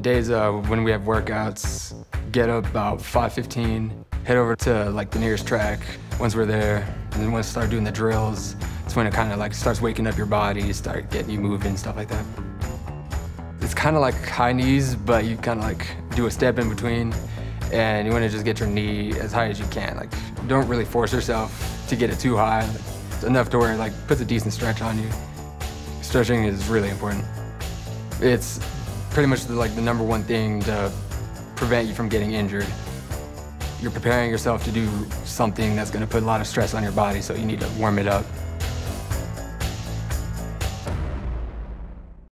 Days uh, when we have workouts, get up about 5.15, head over to like the nearest track. Once we're there, and then once we start doing the drills, it's when it kind of like starts waking up your body, start getting you moving, stuff like that. It's kind of like high knees, but you kind of like do a step in between, and you want to just get your knee as high as you can. Like, don't really force yourself to get it too high. It's enough to where it like puts a decent stretch on you. Stretching is really important. It's pretty much the, like the number one thing to prevent you from getting injured. You're preparing yourself to do something that's going to put a lot of stress on your body, so you need to warm it up.